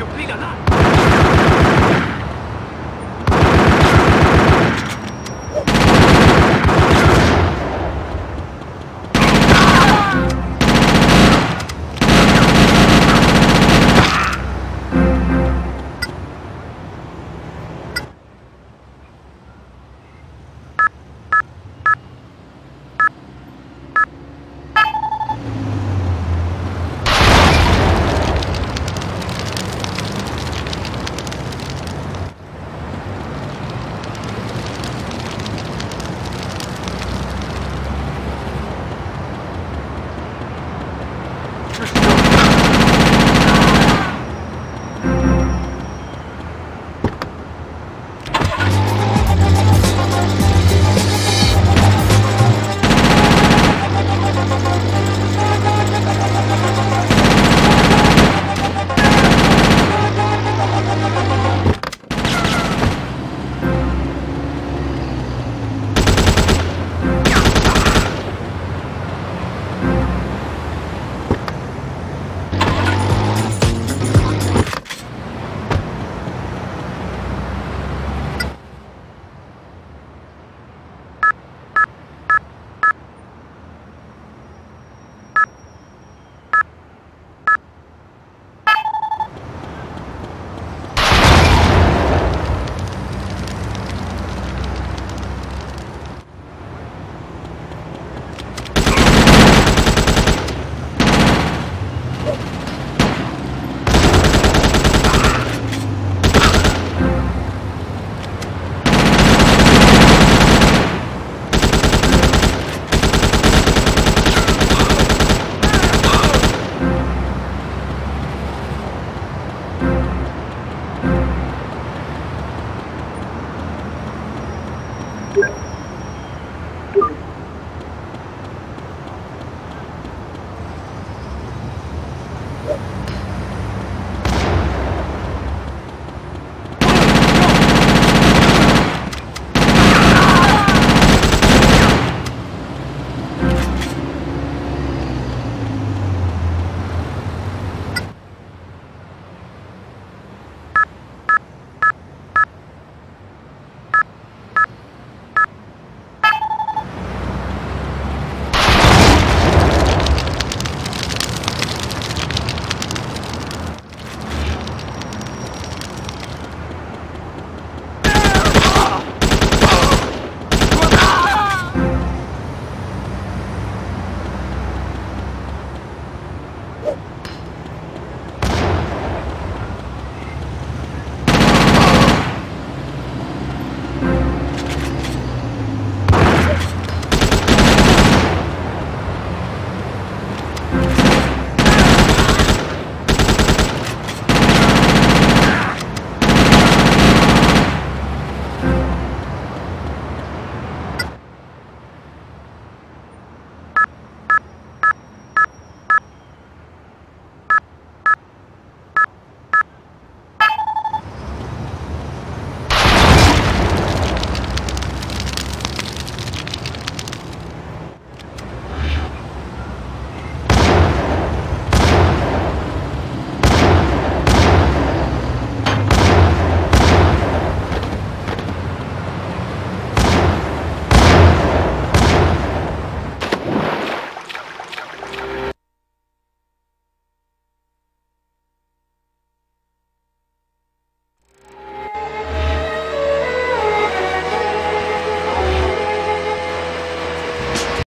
该就背了。